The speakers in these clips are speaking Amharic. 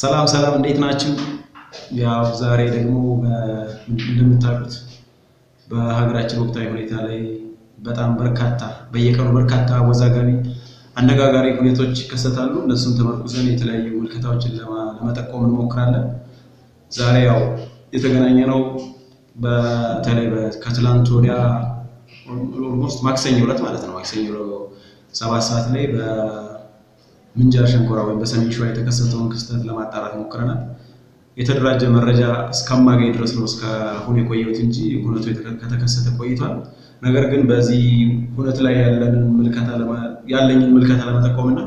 ሰላም ሰላም፣ እንዴት ናችሁ? ያው ዛሬ ደግሞ እንደምታውቁት በሀገራችን ወቅታዊ ሁኔታ ላይ በጣም በርካታ በየቀኑ በርካታ አወዛጋቢ አነጋጋሪ ሁኔታዎች ይከሰታሉ። እነሱም ተመርኩዘን የተለያዩ ምልከታዎችን ለመጠቆም እንሞክራለን። ዛሬ ያው የተገናኘ ነው በተለይ ከትላንት ወዲያ almost ማክሰኞ ዕለት ማለት ነው ማክሰኞ ሰባት ሰዓት ላይ በምንጃር ሸንኮራ ወይም በሰሜን ሸዋ የተከሰተውን ክስተት ለማጣራት ሞክረናል። የተደራጀ መረጃ እስከማገኝ ድረስ ነው እስካሁን የቆየሁት እንጂ ሁነቱ ከተከሰተ ቆይቷል። ነገር ግን በዚህ ሁነት ላይ ያለኝን ምልከታ ለመጠቆምና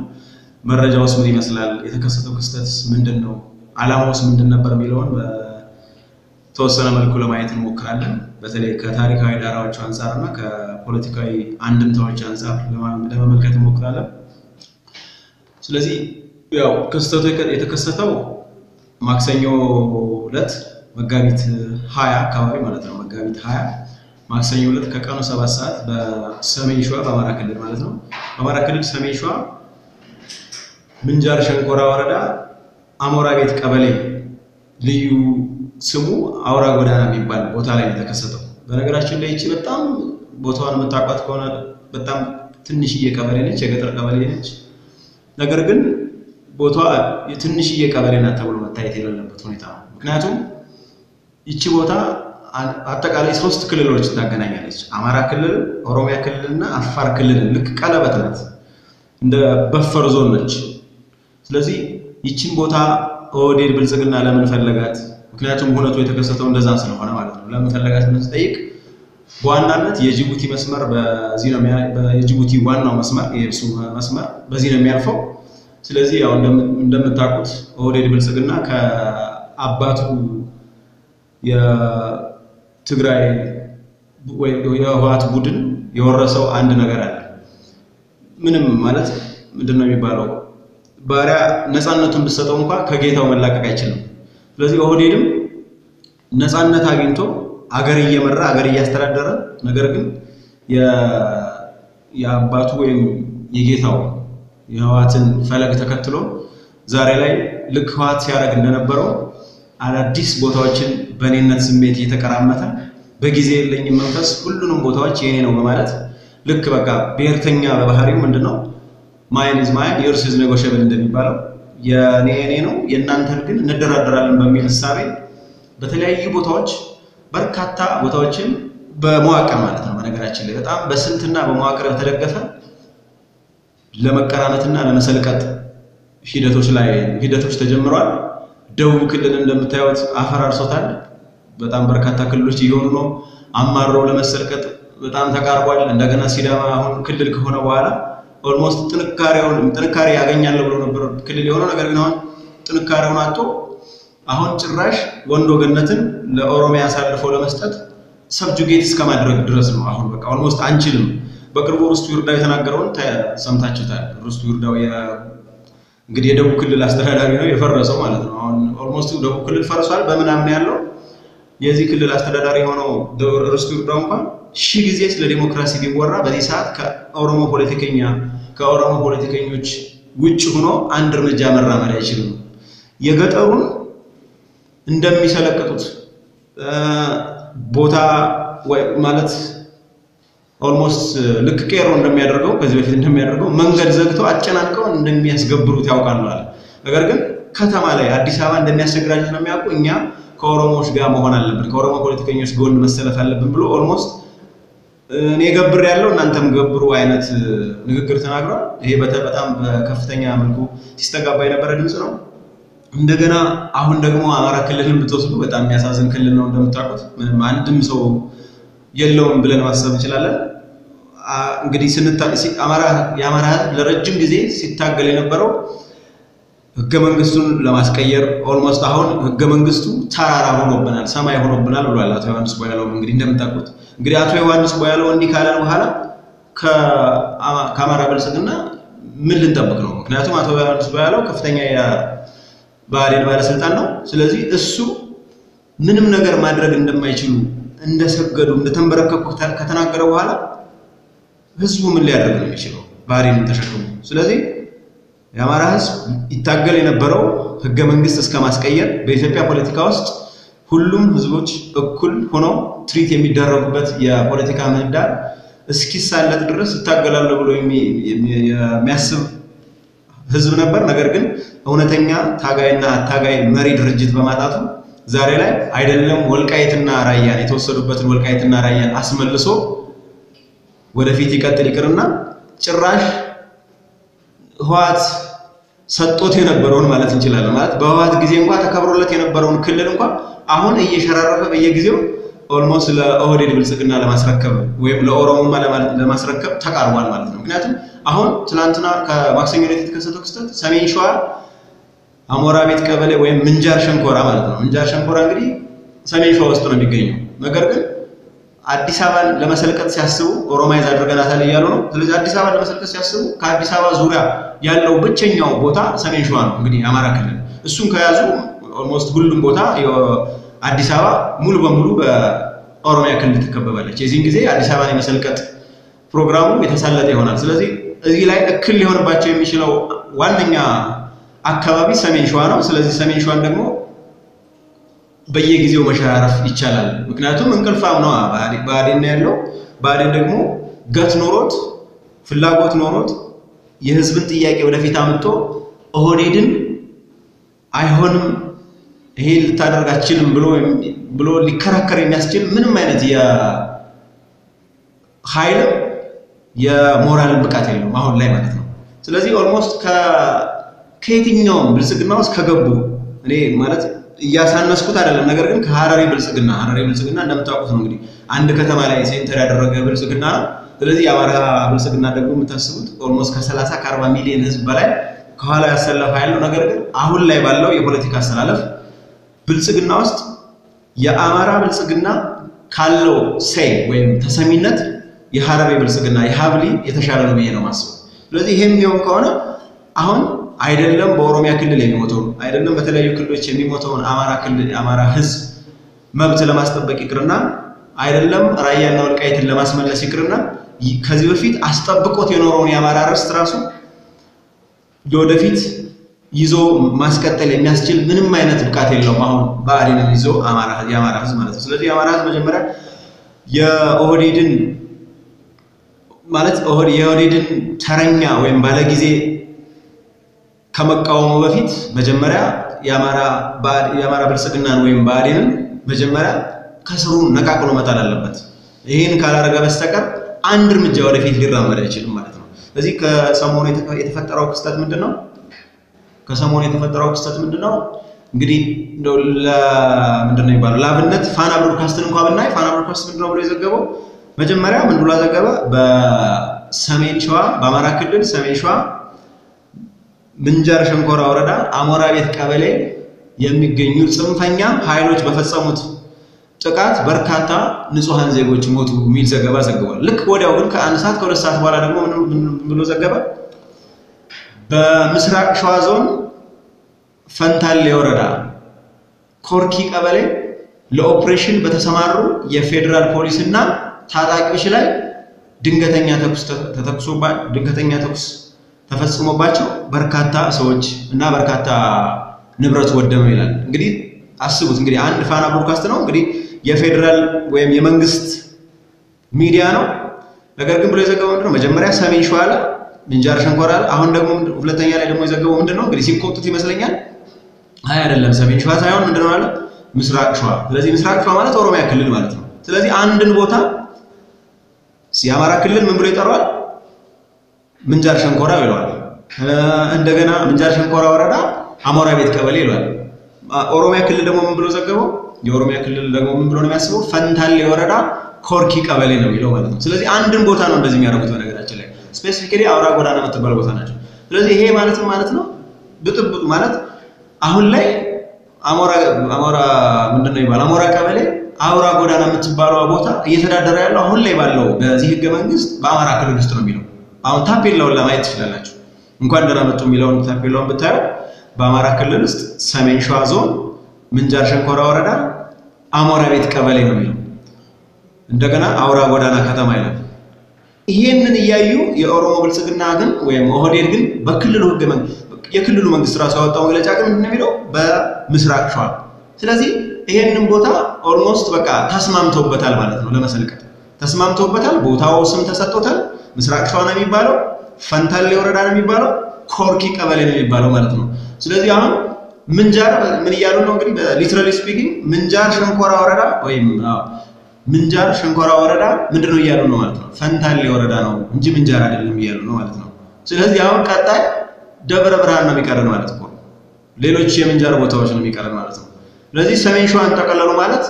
መረጃውስ ምን ይመስላል፣ የተከሰተው ክስተትስ ምንድን ነው፣ ዓላማውስ ምንድን ነበር የሚለውን በተወሰነ መልኩ ለማየት እንሞክራለን። በተለይ ከታሪካዊ ዳራዎቹ አንጻር እና ከፖለቲካዊ አንድምታዎች አንጻር ለመመልከት እንሞክራለን። ስለዚህ ያው ክስተቱ የተከሰተው ማክሰኞ ዕለት መጋቢት ሀያ አካባቢ ማለት ነው። መጋቢት ሀያ ማክሰኞ ዕለት ከቀኑ ሰባት ሰዓት በሰሜን ሸዋ በአማራ ክልል ማለት ነው። በአማራ ክልል ሰሜን ሸዋ ምንጃር ሸንኮራ ወረዳ አሞራ ቤት ቀበሌ ልዩ ስሙ አውራ ጎዳና የሚባል ቦታ ላይ የተከሰተው። በነገራችን ላይ ይቺ በጣም ቦታዋን የምታውቋት ከሆነ በጣም ትንሽዬ ቀበሌ ነች፣ የገጠር ቀበሌ ነች። ነገር ግን ቦታዋ የትንሽዬ ቀበሌ ናት ተብሎ መታየት የሌለበት ሁኔታ ነው። ምክንያቱም ይቺ ቦታ አጠቃላይ ሶስት ክልሎች ታገናኛለች። አማራ ክልል፣ ኦሮሚያ ክልል እና አፋር ክልልን ልክ ቀለበት ናት። እንደ በፈር ዞን ነች። ስለዚህ ይቺን ቦታ ኦህዴድ ብልጽግና ለምን ፈለጋት? ምክንያቱም ሁነቱ የተከሰተው እንደዛ ስለሆነ ማለት ነው። ለምን ፈለጋት ብለን ስጠይቅ በዋናነት የጅቡቲ መስመር የጅቡቲ ዋናው መስመር የብሱ መስመር በዚህ ነው የሚያልፈው። ስለዚህ ያው እንደምታውቁት ኦህዴድ ብልጽግና ከአባቱ የትግራይ የህወሓት ቡድን የወረሰው አንድ ነገር አለ። ምንም ማለት ምንድን ነው የሚባለው ባሪያ ነፃነቱን ብትሰጠው እንኳ ከጌታው መላቀቅ አይችልም። ስለዚህ ኦህዴድም ነፃነት አግኝቶ አገር እየመራ አገር እያስተዳደረ ነገር ግን የአባቱ ወይም የጌታው የህወሓትን ፈለግ ተከትሎ ዛሬ ላይ ልክ ህወሓት ሲያደርግ እንደነበረው አዳዲስ ቦታዎችን በእኔነት ስሜት እየተቀራመተ በጊዜ የለኝም መንፈስ ሁሉንም ቦታዎች የኔ ነው በማለት ልክ በቃ ብሔርተኛ በባህሪው ምንድን ነው mine is mine yours is negotiable እንደሚባለው የኔ የኔ ነው የእናንተን ግን እንደራደራለን በሚል እሳቤ በተለያዩ ቦታዎች በርካታ ቦታዎችን በመዋቅር ማለት ነው። በነገራችን ላይ በጣም በስልትና በመዋቅር በተደገፈ ለመቀራመትና ለመሰልቀጥ ሂደቶች ላይ ሂደቶች ተጀምረዋል። ደቡብ ክልል እንደምታዩት አፈራርሶታል። በጣም በርካታ ክልሎች እየሆኑ ነው። አማሮ ለመሰልቀጥ በጣም ተቃርቧል። እንደገና ሲዳማ አሁን ክልል ከሆነ በኋላ almost ጥንካሬውን ጥንካሬ ያገኛለሁ ብሎ ነበር ክልል የሆነው ነገር ግን አሁን ጥንካሬውን አጥቶ አሁን ጭራሽ ወንዶ ገነትን ለኦሮሚያ አሳልፈው ለመስጠት subjugate እስከ ማድረግ ድረስ ነው። አሁን በቃ almost አንችልም። በቅርቡ ርስቱ ይርዳው የተናገረውን ሰምታችሁታል። ርስቱ ይርዳው እንግዲህ የደቡብ ክልል አስተዳዳሪ ነው የፈረሰው ማለት ነው። አሁን almost ደቡብ ክልል ፈርሷል። በምናምን ያለው የዚህ ክልል አስተዳዳሪ የሆነው ርስቱ ይርዳው እንኳን ሺህ ጊዜ ስለ ዲሞክራሲ ቢወራ በዚህ ሰዓት ከኦሮሞ ፖለቲከኛ ከኦሮሞ ፖለቲከኞች ውጭ ሆኖ አንድ እርምጃ መራመድ አይችልም። የገጠሩን እንደሚሰለቅጡት ቦታ ማለት almost ልክ ቄሮ እንደሚያደርገው ከዚህ በፊት እንደሚያደርገው መንገድ ዘግተው አጨናንቀው እንደሚያስገብሩት ያውቃሉ አለ። ነገር ግን ከተማ ላይ አዲስ አበባ እንደሚያስቸግራቸው ስለሚያውቁ እኛ ከኦሮሞዎች ጋር መሆን አለብን፣ ከኦሮሞ ፖለቲከኞች ጎን መሰለፍ አለብን ብሎ almost እኔ ገብር ያለው እናንተም ገብሩ አይነት ንግግር ተናግሯል። ይሄ በጣም በከፍተኛ መልኩ ሲስተጋባ የነበረ ድምፅ ነው። እንደገና አሁን ደግሞ አማራ ክልልን ብትወስዱ በጣም የሚያሳዝን ክልል ነው። እንደምታውቁት ምንም አንድም ሰው የለውም ብለን ማሰብ እንችላለን። እንግዲህ የአማራ ሕዝብ ለረጅም ጊዜ ሲታገል የነበረው ህገ መንግስቱን ለማስቀየር almost አሁን ህገ መንግስቱ ተራራ ሆኖብናል፣ ሰማይ ሆኖብናል ብሏል አቶ ዮሐንስ ቦያለው። እንግዲህ እንደምታውቁት እንግዲህ አቶ ዮሐንስ ቦያለው እንዲህ ካለን በኋላ ከአማራ ብልጽግና ምን ልንጠብቅ ነው? ምክንያቱም አቶ ዮሐንስ ቦያለው ከፍተኛ ብአዴን ባለስልጣን ነው። ስለዚህ እሱ ምንም ነገር ማድረግ እንደማይችሉ እንደሰገዱ እንደተንበረከኩ ከተናገረ በኋላ ህዝቡ ምን ሊያደርግ ነው የሚችለው? ብአዴንን ተሸክሙ። ስለዚህ የአማራ ህዝብ ይታገል የነበረው ህገ መንግስት እስከ ማስቀየር በኢትዮጵያ ፖለቲካ ውስጥ ሁሉም ህዝቦች እኩል ሆነው ትሪት የሚደረጉበት የፖለቲካ ምህዳር እስኪሳለጥ ድረስ ይታገላለሁ ብሎ የሚያስብ ህዝብ ነበር። ነገር ግን እውነተኛ ታጋይና አታጋይ መሪ ድርጅት በማጣቱ ዛሬ ላይ አይደለም ወልቃይትና ራያን የተወሰዱበትን ወልቃይትና ራያን አስመልሶ ወደፊት ይቀጥል ይቅርና ጭራሽ ህወሓት ሰጦት የነበረውን ማለት እንችላለን። ማለት በህወሓት ጊዜ እንኳ ተከብሮለት የነበረውን ክልል እንኳ አሁን እየሸራረፈ በየጊዜው almost ለኦህዴድ ብልጽግና ለማስረከብ ወይም ለኦሮሞማ ለማስረከብ ተቃርቧል ማለት ነው። ምክንያቱም አሁን ትናንትና ከማክሰኞ ዕለት የተከሰተው ክስተት ሰሜን ሸዋ አሞራ ቤት ቀበሌ ወይም ምንጃር ሸንኮራ ማለት ነው። ምንጃር ሸንኮራ እንግዲህ ሰሜን ሸዋ ውስጥ ነው የሚገኘው። ነገር ግን አዲስ አበባን ለመሰልቀጥ ሲያስቡ Oromize አድርገናታል እያሉ ነው። ስለዚህ አዲስ አበባን ለመሰልቀጥ ሲያስቡ ከአዲስ አበባ ዙሪያ ያለው ብቸኛው ቦታ ሰሜን ሸዋ ነው። እንግዲህ የአማራ ክልል እሱን ከያዙ almost ሁሉም ቦታ አዲስ አበባ ሙሉ በሙሉ በኦሮሚያ ክልል ትከበባለች። የዚህን ጊዜ አዲስ አበባን የመሰልቀጥ ፕሮግራሙ የተሳለጠ ይሆናል። ስለዚህ እዚህ ላይ እክል ሊሆንባቸው የሚችለው ዋነኛ አካባቢ ሰሜን ሸዋ ነው። ስለዚህ ሰሜን ሸዋን ደግሞ በየጊዜው መሸራረፍ ይቻላል። ምክንያቱም እንቅልፋም ነው ብአዴን ያለው። ብአዴን ደግሞ ገት ኖሮት ፍላጎት ኖሮት የህዝብን ጥያቄ ወደፊት አምጥቶ ኦህዴድን አይሆንም ይሄ ልታደርግ አትችልም ብሎ ብሎ ሊከራከር የሚያስችል ምንም አይነት የኃይልም የሞራልን ብቃት የለውም አሁን ላይ ማለት ነው። ስለዚህ almost ከየትኛውም ብልጽግና ውስጥ ከገቡ እኔ ማለት እያሳነስኩት አይደለም። ነገር ግን ከሀረሪ ብልጽግና ሀረሪ ብልጽግና እንደምታውቁት ነው እንግዲህ አንድ ከተማ ላይ center ያደረገ ብልጽግና ነው። ስለዚህ የአማራ ብልጽግና ደግሞ የምታስቡት almost ከ30 ከ40 ሚሊዮን ህዝብ በላይ ከኋላ ያሰለፈ ያለው ነገር ግን አሁን ላይ ባለው የፖለቲካ አሰላለፍ ብልጽግና ውስጥ የአማራ ብልጽግና ካለው ሴይ ወይም ተሰሚነት የሀረሪ ብልጽግና የሀብሊ የተሻለ ነው ብዬ ነው ማስበው። ስለዚህ ይሄ የሚሆን ከሆነ አሁን አይደለም በኦሮሚያ ክልል የሚሞተውን አይደለም በተለያዩ ክልሎች የሚሞተውን አማራ ክልል የአማራ ህዝብ መብት ለማስጠበቅ ይቅርና አይደለም ራያና ወልቃይትን ለማስመለስ ይቅርና ከዚህ በፊት አስጠብቆት የኖረውን የአማራ ርስት ራሱ ለወደፊት ይዞ ማስቀጠል የሚያስችል ምንም አይነት ብቃት የለውም። አሁን ብአዴንን ይዞ የአማራ ህዝብ ማለት ነው። ስለዚህ የአማራ ህዝብ መጀመሪያ የኦህዴድን ማለት የኦህዴድን ተረኛ ወይም ባለጊዜ ከመቃወሙ በፊት መጀመሪያ የአማራ ብልጽግናን ወይም ብአዴንን መጀመሪያ ከስሩ ነቃቅሎ መጣል አለበት። ይህን ካላረገ በስተቀር አንድ እርምጃ ወደፊት ሊራመድ አይችልም ማለት ነው። ስለዚህ ከሰሞኑ የተፈጠረው ክስተት ምንድን ነው? ከሰሞኑ የተፈጠረው ክስተት ምንድን ነው? እንግዲህ ምንድን ነው የሚባለው ለአብነት ፋና ብሮድካስትን እንኳ ብናይ ፋና ብሮድካስት ምንድን ነው ብሎ የዘገበው መጀመሪያ ምን ብሎ ዘገበ? በሰሜን ሸዋ በአማራ ክልል ሰሜን ሸዋ ምንጃር ሸንኮራ ወረዳ አሞራ ቤት ቀበሌ የሚገኙ ጽንፈኛ ኃይሎች በፈጸሙት ጥቃት በርካታ ንጹሐን ዜጎች ሞቱ የሚል ዘገባ ዘግቧል። ልክ ወዲያው ግን ከአንድ ሰዓት ከሁለት ሰዓት በኋላ ደግሞ ምን ብሎ ዘገበ? በምስራቅ ሸዋ ዞን ፈንታሌ ወረዳ ኮርኪ ቀበሌ ለኦፕሬሽን በተሰማሩ የፌዴራል ፖሊስ እና ታጣቂዎች ላይ ድንገተኛ ተኩስ ተተኩሶባ ድንገተኛ ተኩስ ተፈጽሞባቸው በርካታ ሰዎች እና በርካታ ንብረት ወደመ ይላል። እንግዲህ አስቡት እንግዲህ አንድ ፋና ብሮድካስት ነው እንግዲህ የፌዴራል ወይም የመንግስት ሚዲያ ነው። ነገር ግን ብሎ የዘገበው ምንድን ነው? መጀመሪያ ሰሜን ሸዋ ላይ ምንጃር ሸንኮራ አለ። አሁን ደግሞ ሁለተኛ ላይ ደግሞ የዘገበው ምንድን ነው? እንግዲህ ሲቆጡት ይመስለኛል አይ አይደለም ሰሜን ሸዋ ሳይሆን ምንድን ነው አለ ምስራቅ ሸዋ። ስለዚህ ምስራቅ ሸዋ ማለት ኦሮሚያ ክልል ማለት ነው። ስለዚህ አንድን ቦታ የአማራ ክልል ምን ብሎ ይጠራዋል? ምንጃር ሸንኮራ ይለዋል። እንደገና ምንጃር ሸንኮራ ወረዳ አሞራ ቤት ቀበሌ ይለዋል። ኦሮሚያ ክልል ደግሞ ምን ብሎ ዘገበው? የኦሮሚያ ክልል ደግሞ ምን ብሎ ነው የሚያስበው? ፈንታሌ ወረዳ ኮርኪ ቀበሌ ነው የሚለው ማለት ነው። ስለዚህ አንድን ቦታ ነው እንደዚህ የሚያደርጉት። በነገራችን ላይ specifically አውራ ጎዳና የምትባል ቦታ ናቸው። ስለዚህ ይሄ ማለትም ማለት ነው ብጥብጡ ማለት አሁን ላይ አሞራ ምንድን ነው ይባል አሞራ ቀበሌ አውራ ጎዳና የምትባለው ቦታ እየተዳደረ ያለው አሁን ላይ ባለው በዚህ ህገ መንግስት በአማራ ክልል ውስጥ ነው የሚለው። አሁን ታፔላውን ለማየት ትችላላችሁ። እንኳን ደህና መጡ የሚለውን ታፔላውን ብታዩ በአማራ ክልል ውስጥ ሰሜን ሸዋ ዞን ምንጃር ሸንኮራ ወረዳ አሞራ ቤት ቀበሌ ነው የሚለው። እንደገና አውራ ጎዳና ከተማ ይላል። ይሄንን እያዩ የኦሮሞ ብልጽግና ግን ወይም ኦህዴድ ግን በክልሉ ህገ የክልሉ መንግስት ራሱ ያወጣው መግለጫ ግን ምንድን ነው የሚለው በምስራቅ ሸዋ። ስለዚህ ይሄንን ቦታ almost በቃ ተስማምተውበታል ማለት ነው ለመሰልቀጥ ተስማምተውበታል። ቦታው ስም ተሰጥቶታል። ምስራቅ ሸዋ ነው የሚባለው፣ ፈንታሌ ወረዳ ነው የሚባለው፣ ኮርኪ ቀበሌ ነው የሚባለው ማለት ነው። ስለዚህ አሁን ምንጃር ምን እያሉ ነው እንግዲህ literally speaking ምንጃር ሸንኮራ ወረዳ ወይም ምንጃር ሸንኮራ ወረዳ ምንድን ነው እያሉ ነው ማለት ነው። ፈንታሌ ወረዳ ነው እንጂ ምንጃር አይደለም እያሉ ነው ማለት ነው። ስለዚህ አሁን ቀጣይ ደብረ ብርሃን ነው የሚቀረን ማለት ነው። ሌሎች የምንጃር ቦታዎች ነው የሚቀረን ማለት ነው። ስለዚህ ሰሜን ሸዋን ጠቀለሉ ማለት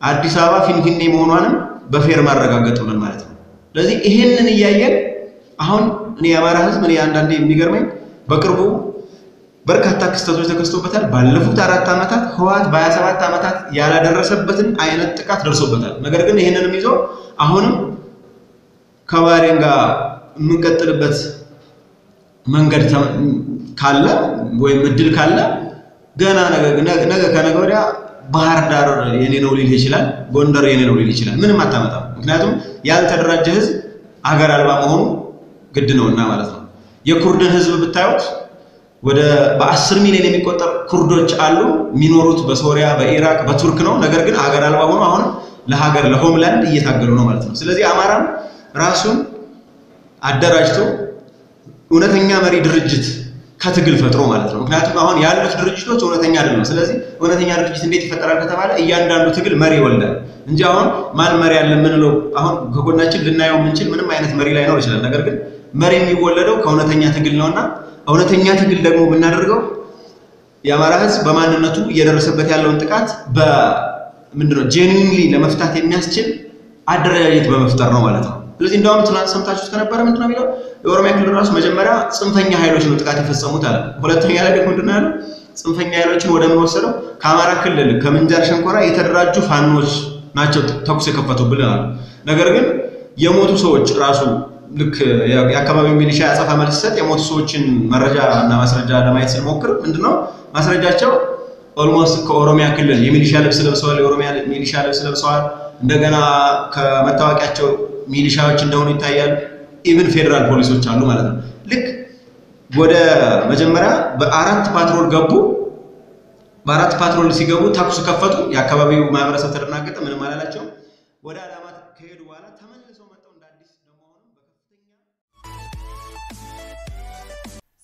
አዲስ አበባ ፊንፊኔ መሆኗንም በፌር ማረጋገጥ ማለት ነው። ስለዚህ ይሄንን እያየን አሁን እኔ የአማራ ህዝብ እኔ አንዳንዴ የሚገርመኝ በቅርቡ በርካታ ክስተቶች ተከስቶበታል። ባለፉት አራት ዓመታት ህወሓት በሀያ ሰባት ዓመታት ያላደረሰበትን አይነት ጥቃት ደርሶበታል። ነገር ግን ይህንንም ይዞ አሁንም ከባህሬን ጋር የምንቀጥልበት መንገድ ካለ ወይም እድል ካለ ገና ነገ ከነገ ወዲያ ባህር ዳር የኔ ነው ሊል ይችላል። ጎንደር የኔ ነው ሊል ይችላል። ምንም አታመጣም። ምክንያቱም ያልተደራጀ ህዝብ አገር አልባ መሆኑ ግድ ነውና ማለት ነው። የኩርድን ህዝብ ብታዩት ወደ በአስር ሚሊዮን የሚቆጠር ኩርዶች አሉ። የሚኖሩት በሶሪያ፣ በኢራቅ፣ በቱርክ ነው። ነገር ግን አገር አልባ ሆኖ አሁን ለሀገር ለሆምላንድ እየታገሉ ነው ማለት ነው። ስለዚህ አማራም ራሱን አደራጅቶ እውነተኛ መሪ ድርጅት ከትግል ፈጥሮ ማለት ነው። ምክንያቱም አሁን ያሉት ድርጅቶች እውነተኛ አይደለም። ስለዚህ እውነተኛ ድርጅት እንዴት ይፈጠራል ከተባለ እያንዳንዱ ትግል መሪ ይወልዳል እንጂ አሁን ማን መሪ ያለ የምንለው አሁን ከጎናችን ልናየው የምንችል ምንም አይነት መሪ ላይኖር ይችላል። ነገር ግን መሪ የሚወለደው ከእውነተኛ ትግል ነውና እውነተኛ ትግል ደግሞ ብናደርገው የአማራ ህዝብ በማንነቱ እየደረሰበት ያለውን ጥቃት በምንድነው ጄኒንሊ ለመፍታት የሚያስችል አደረጃጀት በመፍጠር ነው ማለት ነው። ስለዚህ እንደውም ትናንት ሰምታችሁት ከነበረ ምንድነው የሚለው የኦሮሚያ ክልል ራሱ መጀመሪያ ጽንፈኛ ኃይሎች ነው ጥቃት የፈጸሙት አለ። ሁለተኛ ላይ ደግሞ ምንድነው ያለው ጽንፈኛ ኃይሎችን ወደ ምን ወሰደው? ከአማራ ክልል ከምንጃር ሸንኮራ የተደራጁ ፋኖች ናቸው ተኩስ የከፈቱብን አሉ። ነገር ግን የሞቱ ሰዎች ራሱ ልክ የአካባቢው ሚሊሻ ያጸፋ መልስ ሲሰጥ የሞቱ ሰዎችን መረጃ እና ማስረጃ ለማየት ስንሞክር ምንድነው ማስረጃቸው almost ከኦሮሚያ ክልል የሚሊሻ ልብስ ለብሰዋል። የኦሮሚያ ሚሊሻ ልብስ ለብሰዋል። እንደገና ከመታወቂያቸው ሚሊሻዎች እንደሆኑ ይታያል። even ፌዴራል ፖሊሶች አሉ ማለት ነው። ልክ ወደ መጀመሪያ በአራት ፓትሮል ገቡ። በአራት ፓትሮል ሲገቡ ተኩስ ከፈቱ። የአካባቢው ማህበረሰብ ተደናገጠ። ምንም አላላቸውም። ወደ አዳማ ከሄዱ በኋላ ተመልሰው መጥተው እንደ አዲስ አሁንም በከፍተኛ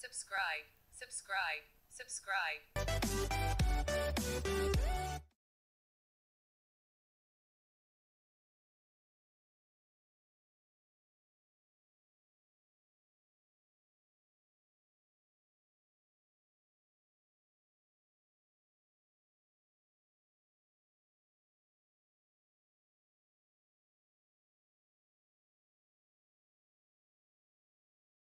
subscribe, subscribe, subscribe.